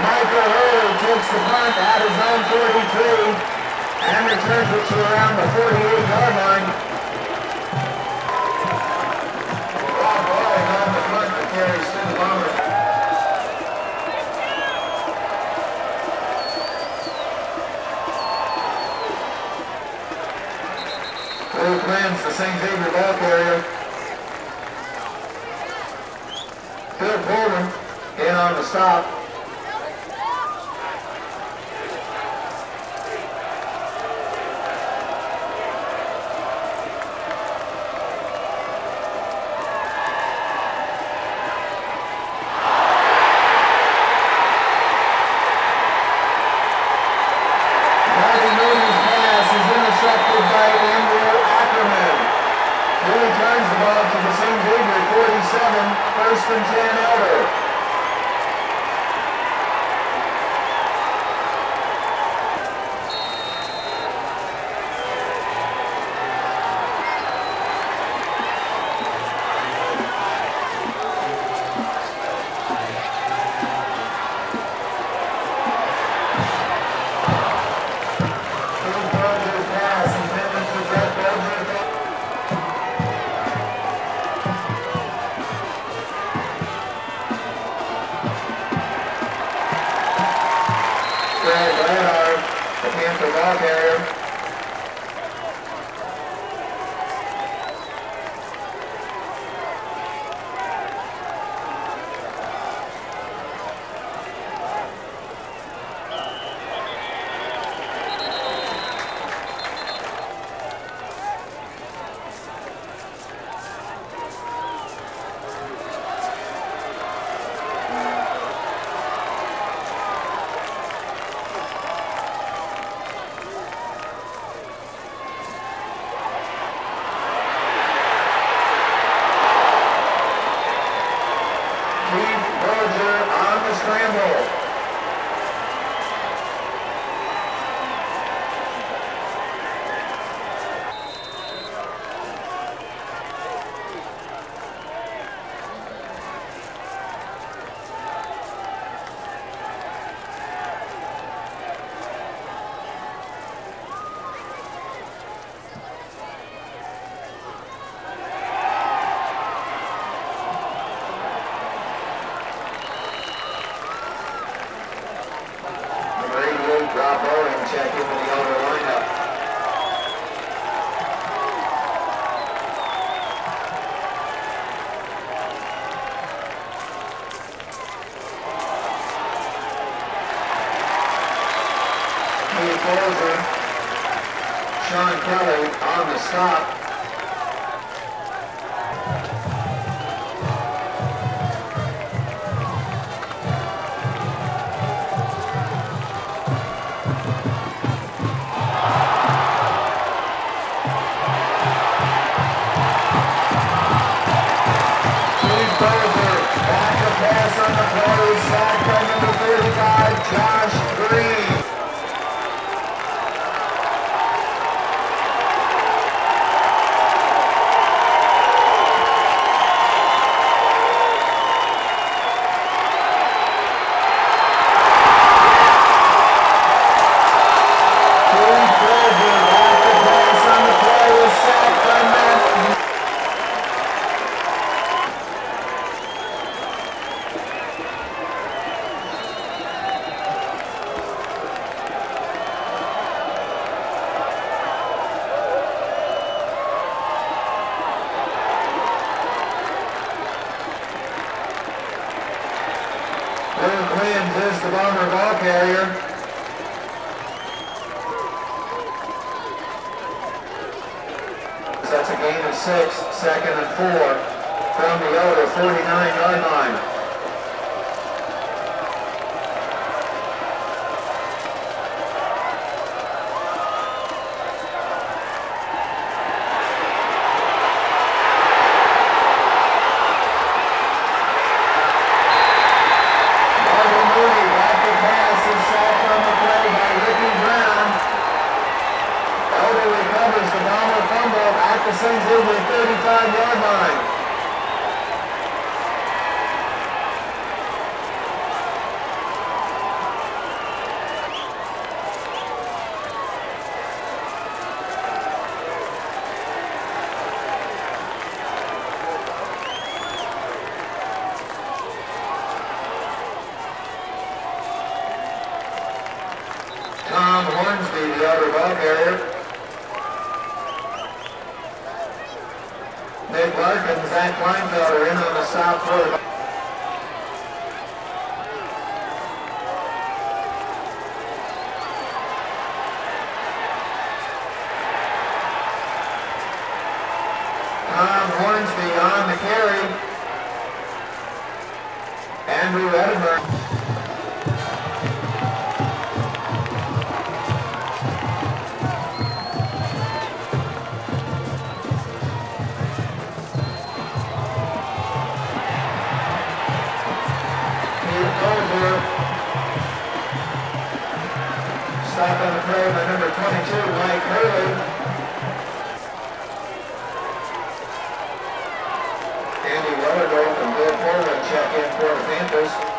Michael Hurd takes the punt at his own 42 and returns it to around the 48-yard line. Rob Boyd on the punt that carries to the bomber. Blue Cleanse, St. Xavier ball carrier. Phil Portman in on the stop. Tom Hornsby on the carry. Andrew Edinburgh. Stop on the play by number 22, Mike Hurley. Sanders.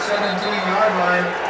17 yard line.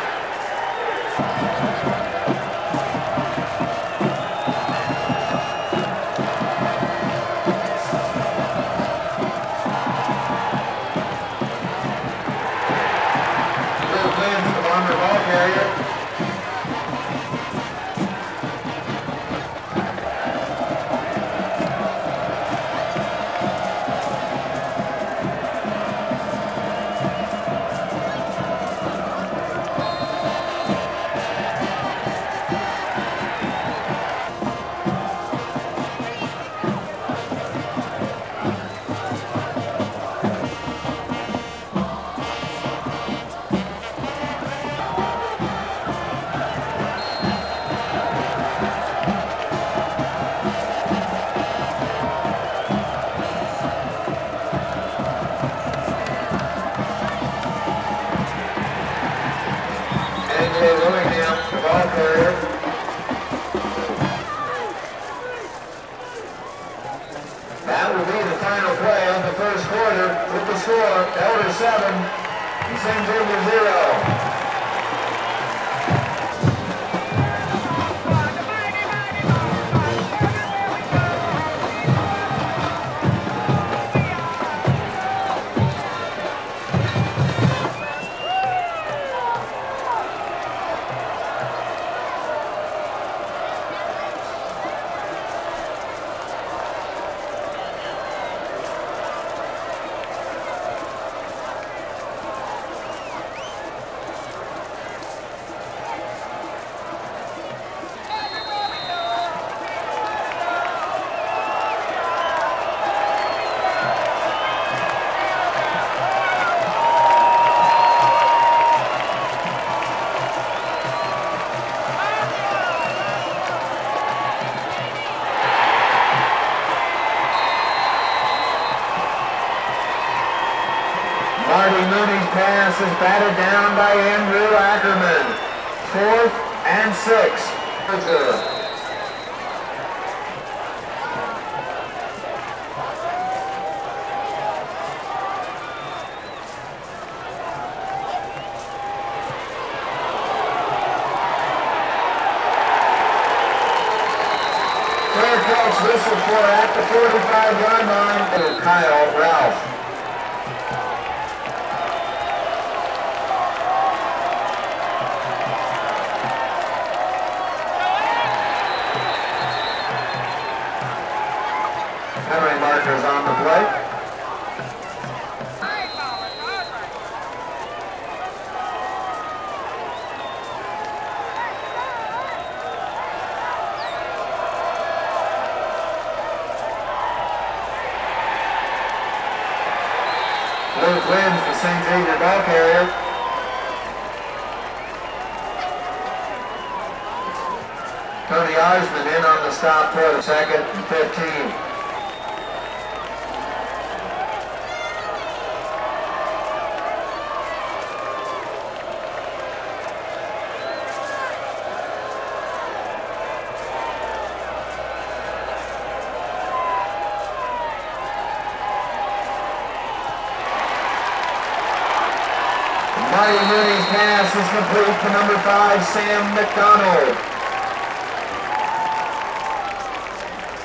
Lottie Mooney's pass is complete for number five, Sam McDonald.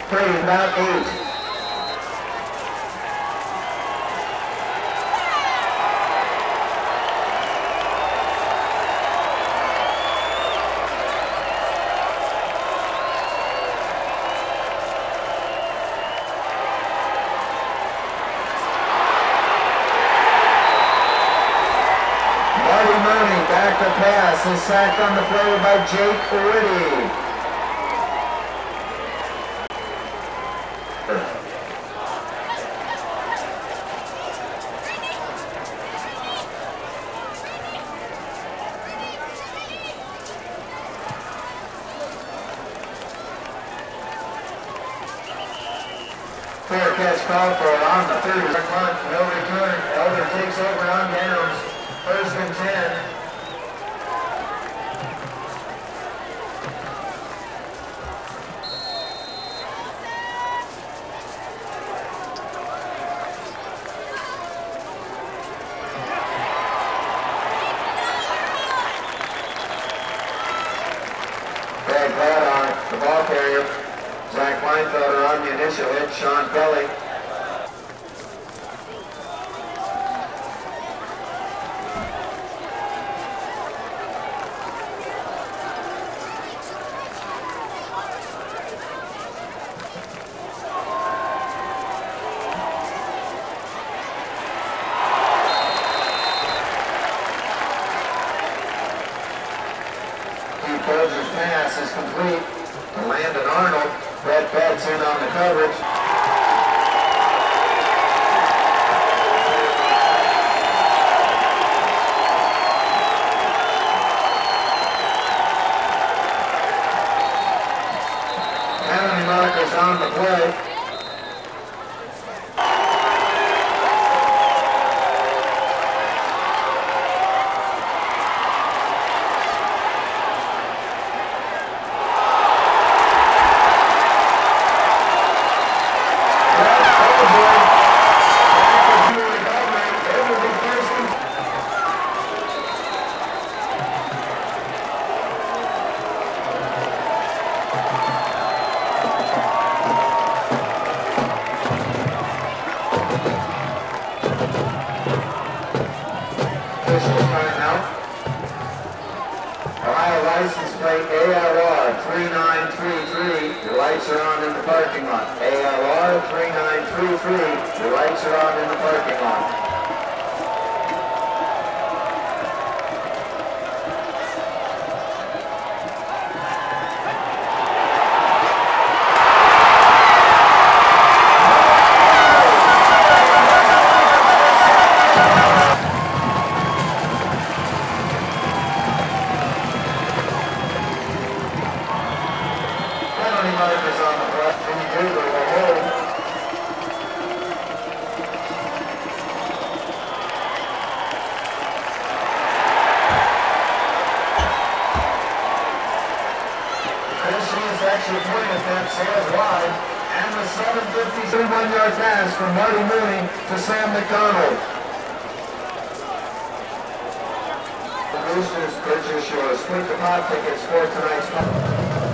Three, about eight. sack on the play by Jake Whitty. Bad, bad tune on the coverage. The Roosters, Berkshire Shores. Split the pot tickets for tonight's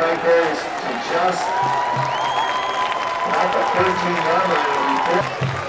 strikers to just have a 13 number.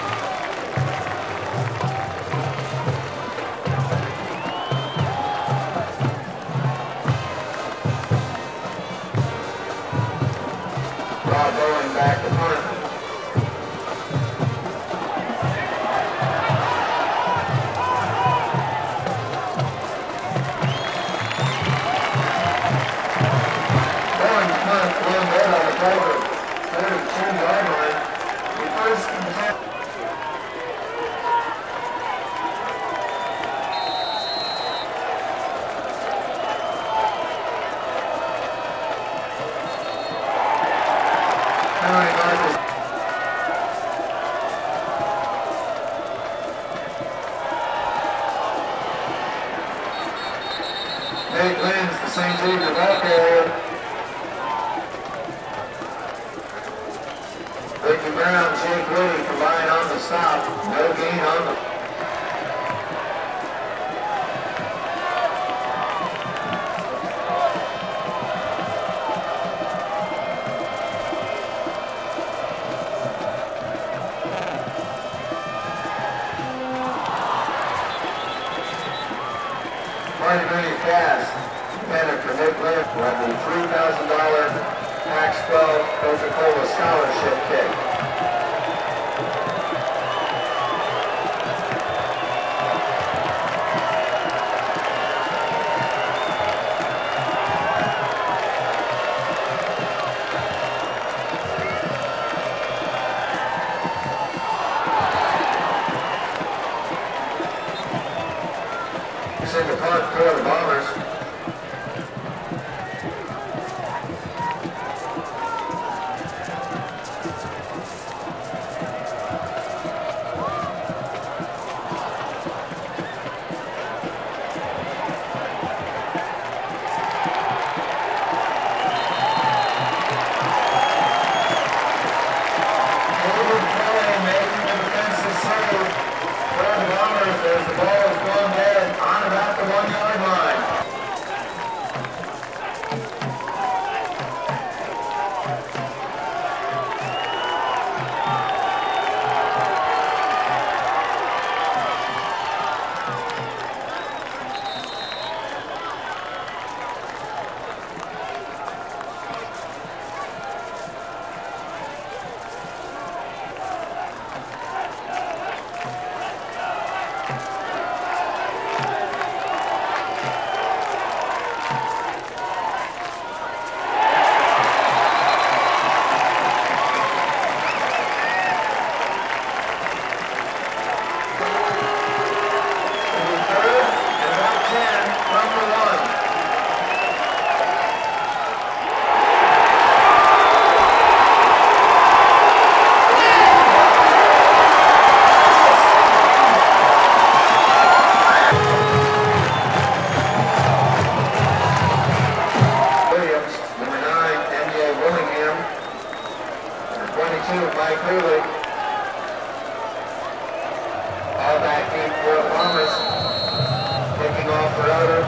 Schroeder.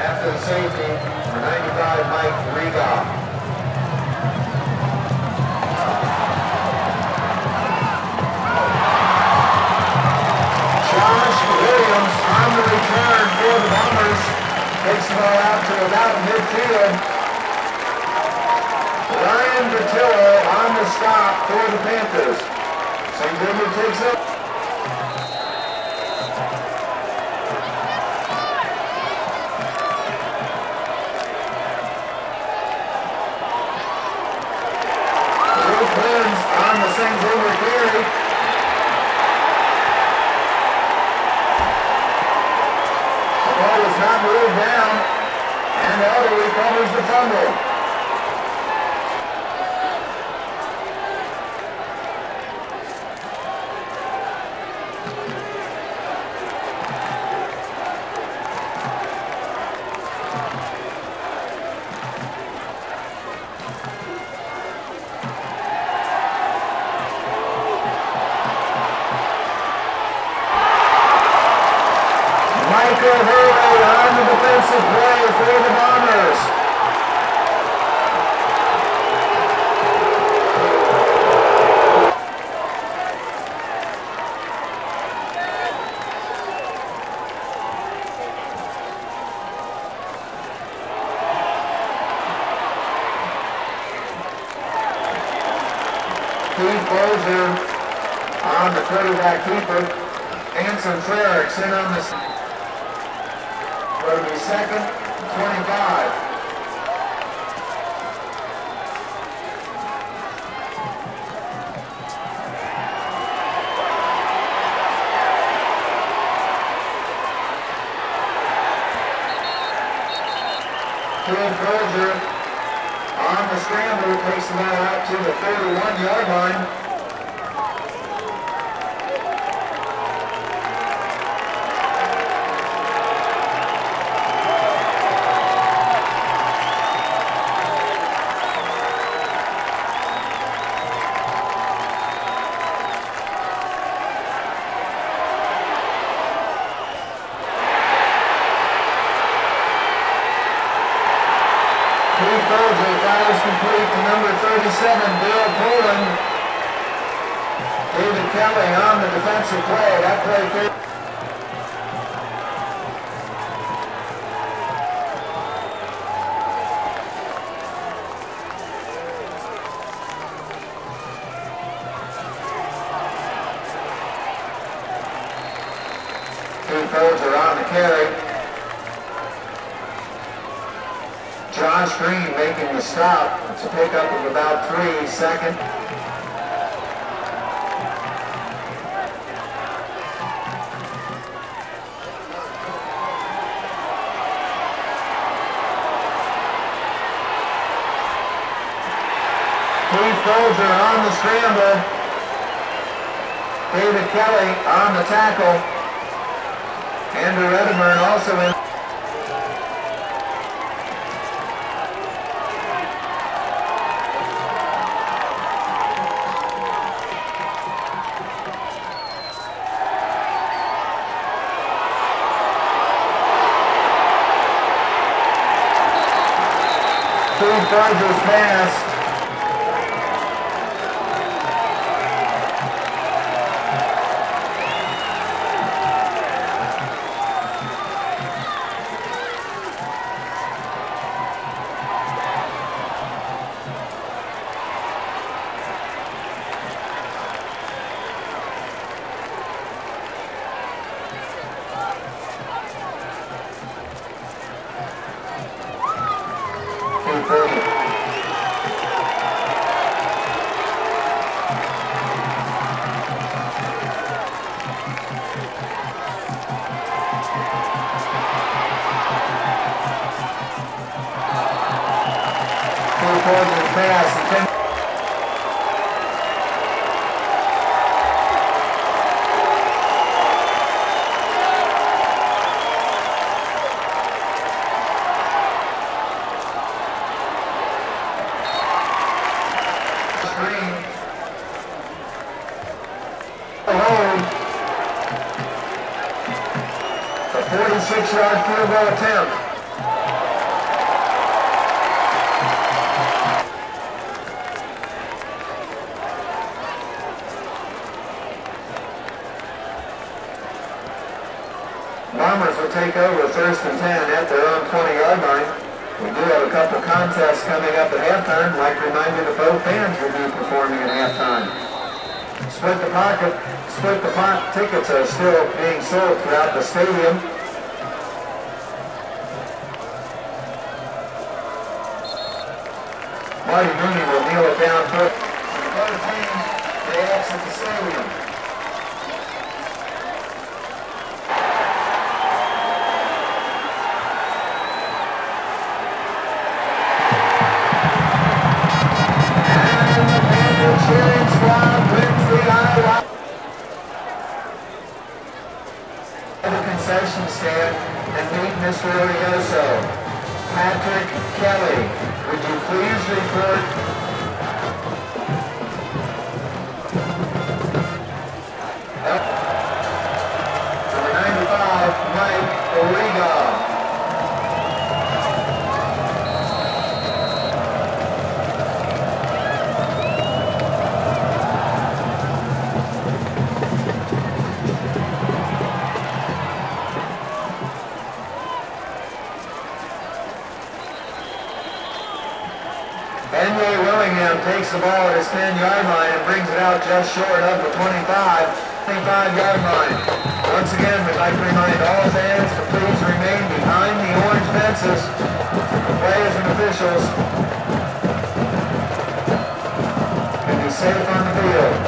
After the safety, number 95, Mike Regan. Josh Williams on the return for the Bombers. Takes the ball out to about midfield. Ryan Patillo on the stop for the Panthers. St. Edmund takes up. scrambler takes the ball out to the 41-yard line. the tackle. Andrew Redburn also in. Steve Burgess pass Stadium. Marty Rooney will kneel it down for the other team, they exit the stadium. Just short of the 25, 25-yard line. Once again, we'd like to remind all fans to please remain behind the orange fences. Players and officials can be safe on the field.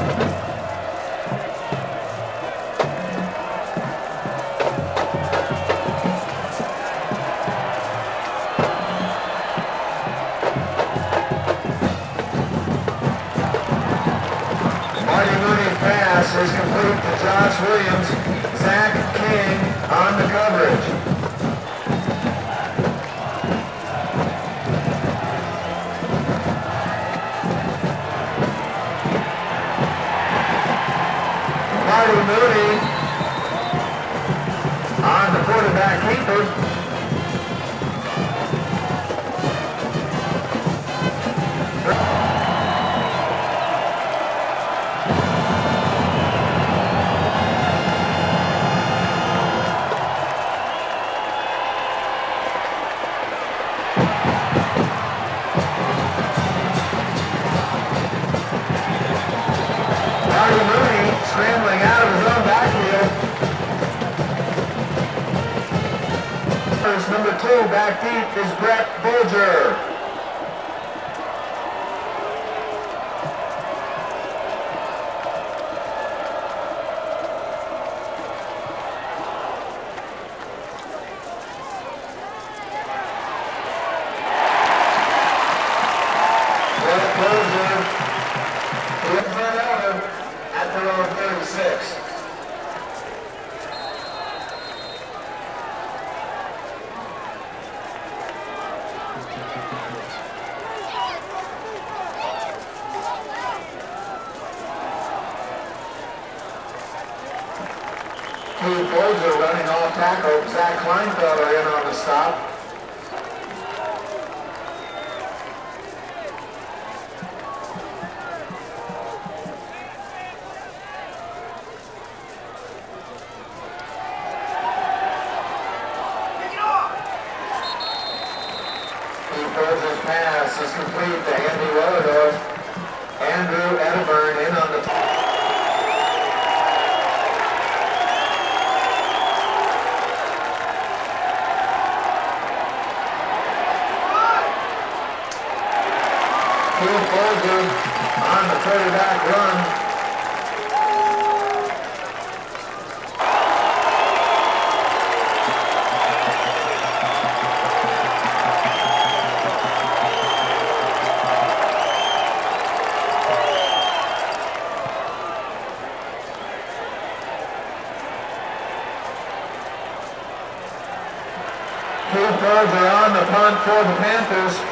For the Panthers.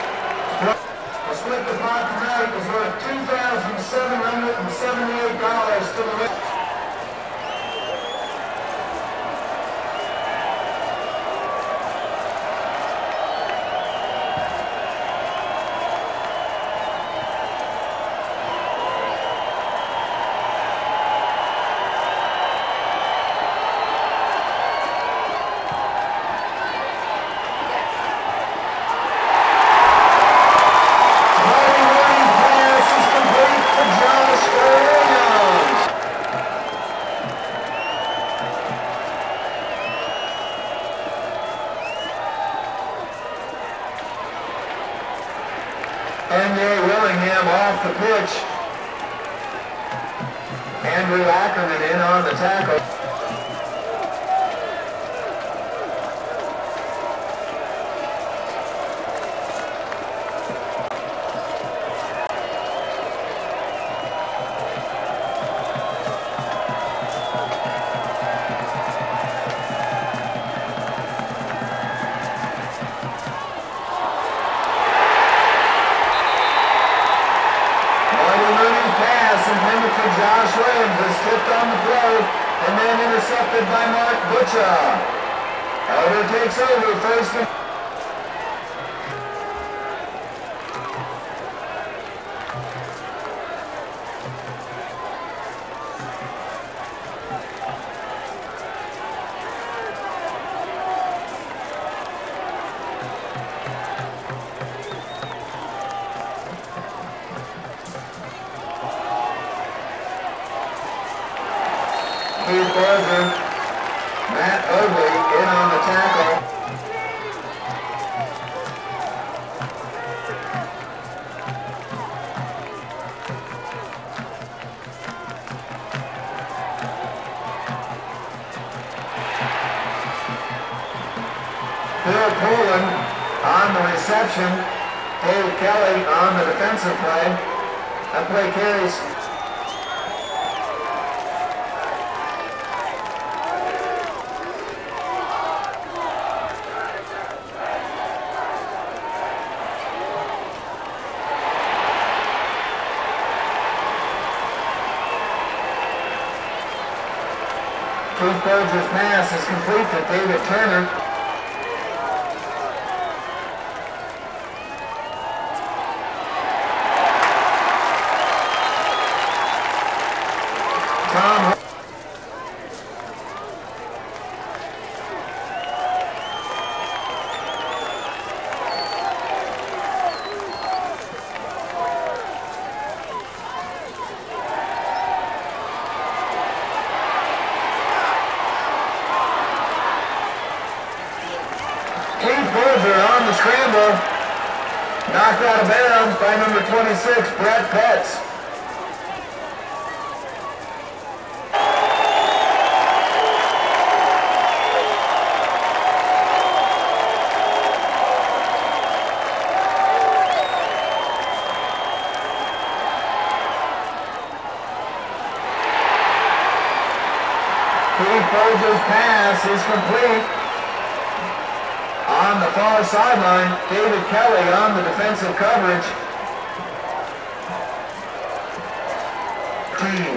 complete to David Turner. Pass is complete. On the far sideline, David Kelly on the defensive coverage. Team.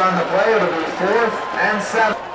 on the play. It'll be fourth and seven.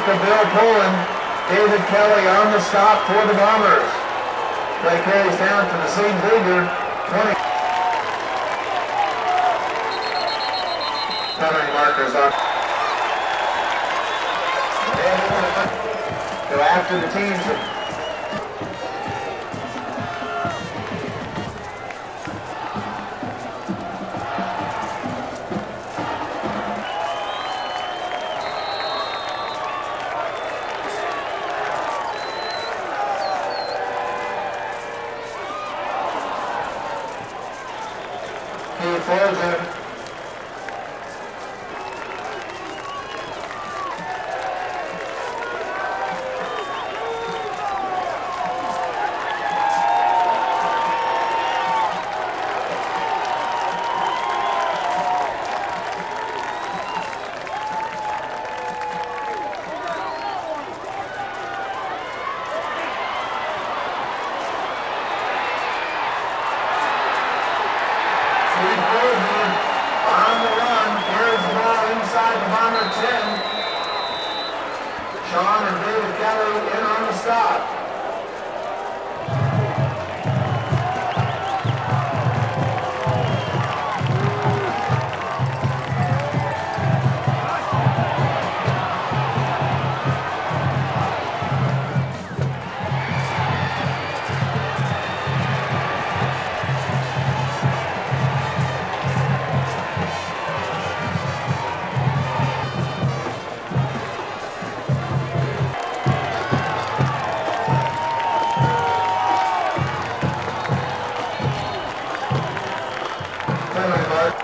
to Bill Pullen. David Kelly on the stop for the Bombers. Play carries down to the same figure, 20. Covering markers on. So after the teams. Bye-bye, Bart.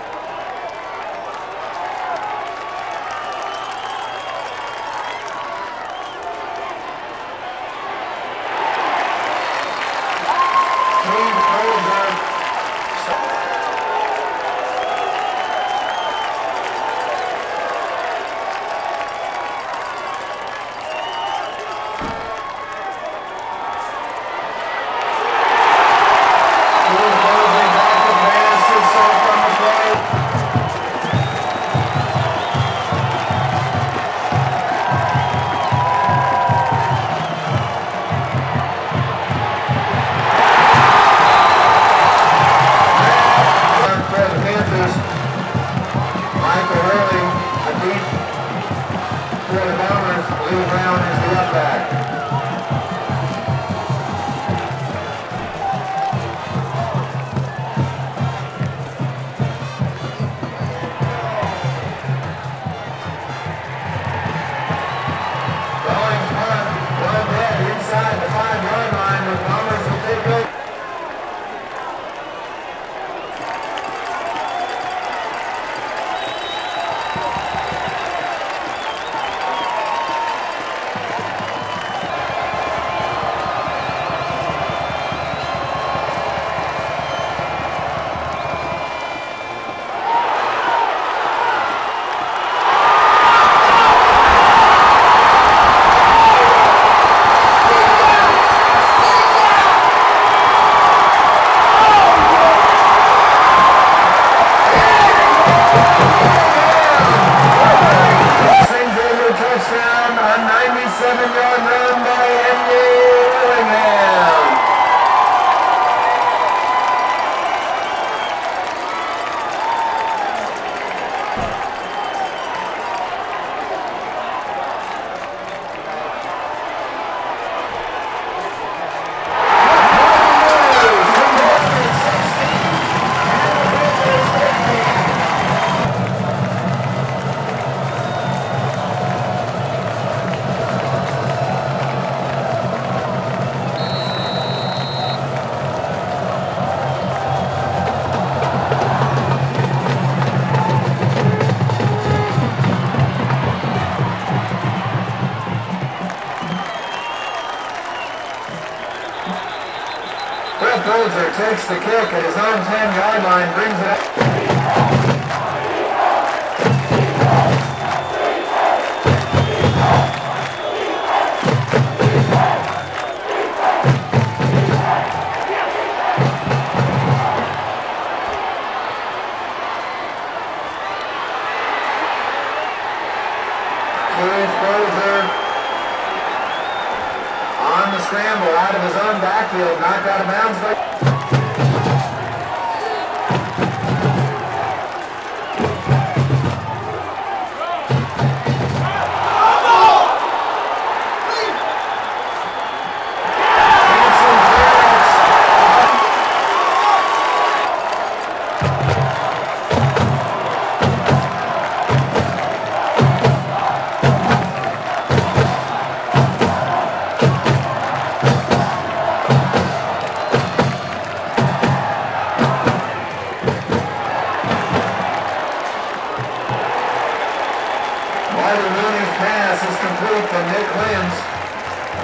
Tyler Williams pass is complete from Nick Williams.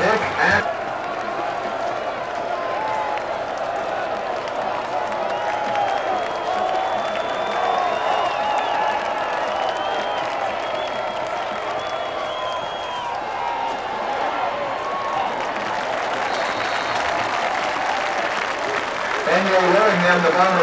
Nick at Daniel them the bomber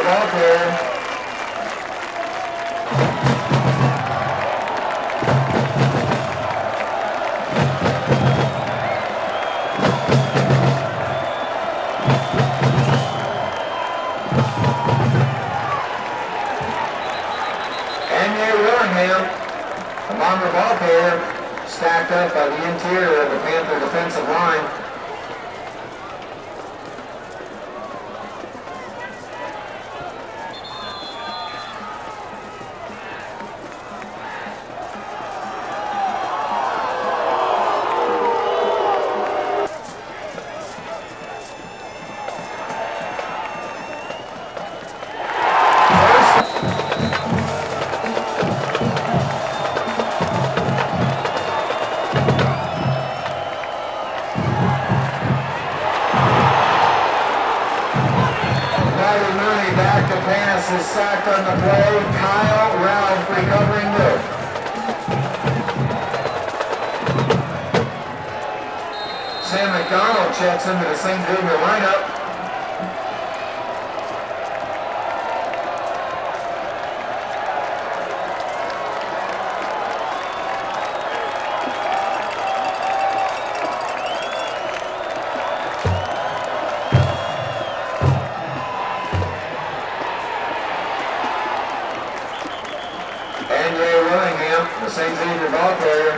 St. Xavier ball player.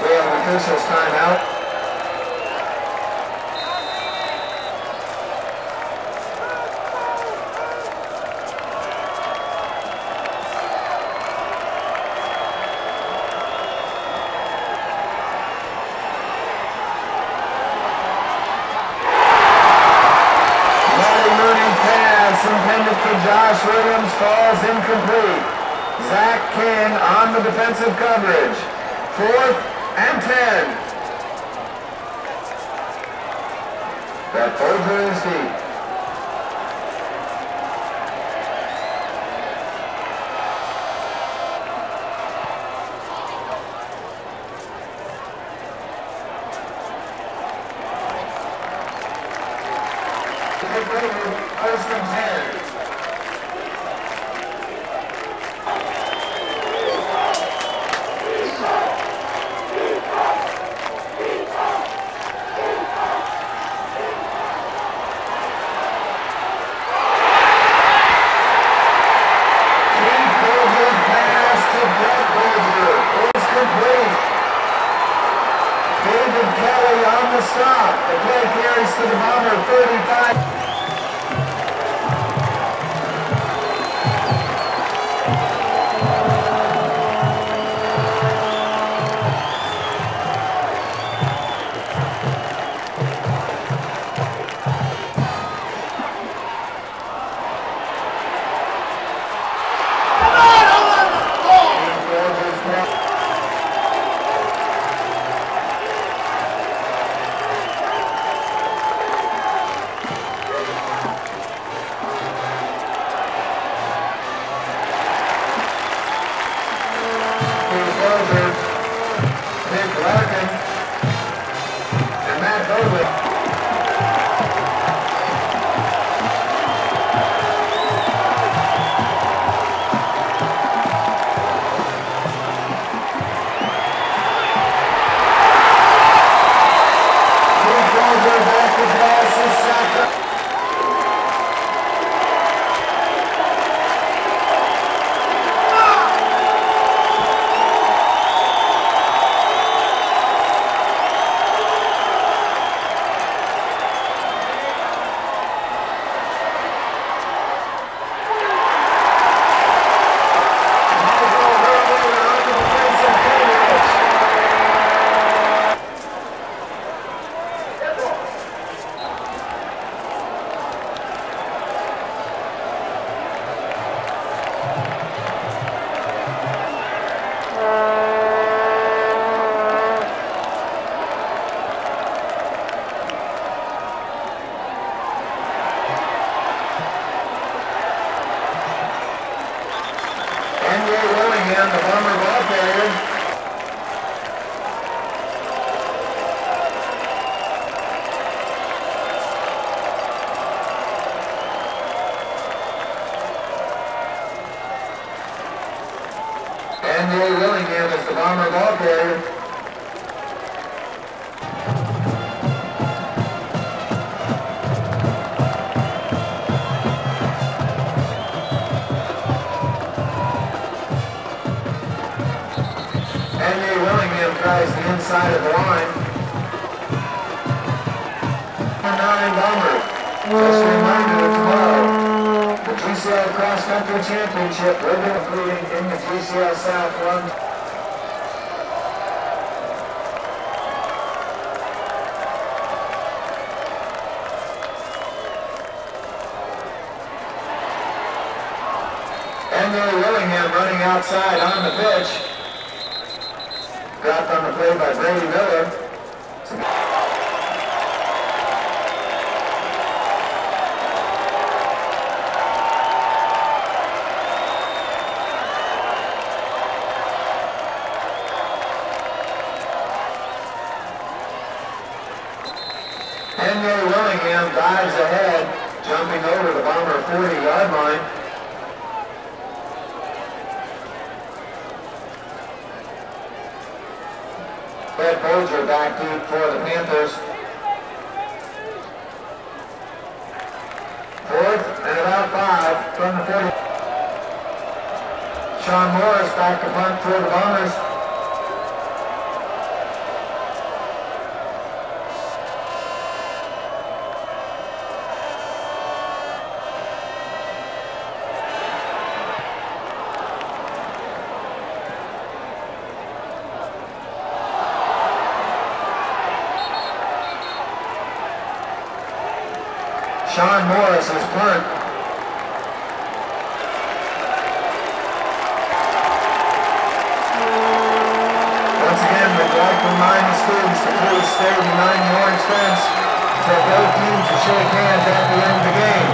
We have an official's timeout. defensive coverage. Fourth and 10. That folds it in his feet. Inside of the line. Number Nine bomber. Just a reminder tomorrow, the GCL Cross Country Championship will be including in the GCL South Run. Henry Willingham running outside on the pitch. Dropped on the play by Brady Miller. Henry Willingham dives ahead, jumping over the bomber 40-yard line. Ed Bolger back deep for the Panthers. Fourth and about five from the 40. Sean Morris back to punt for the Bombers. To remind the students to please stay behind the orange fence until both teams will shake hands at the end of the game.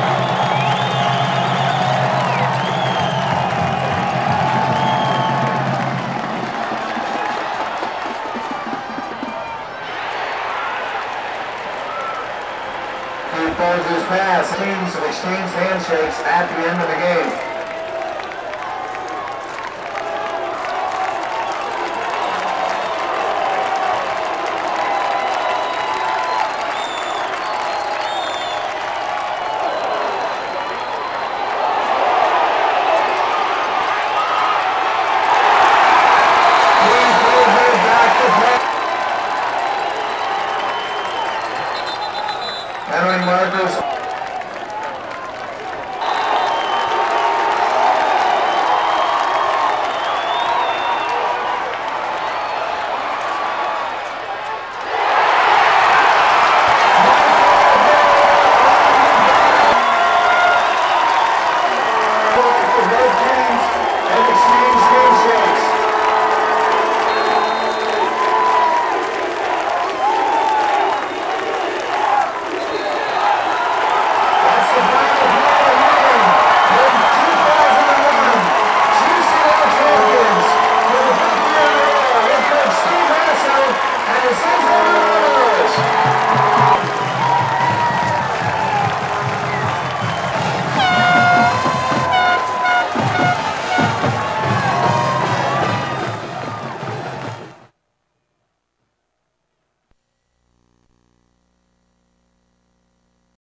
He throws his pass. Teams have exchanged handshakes at the end of the game.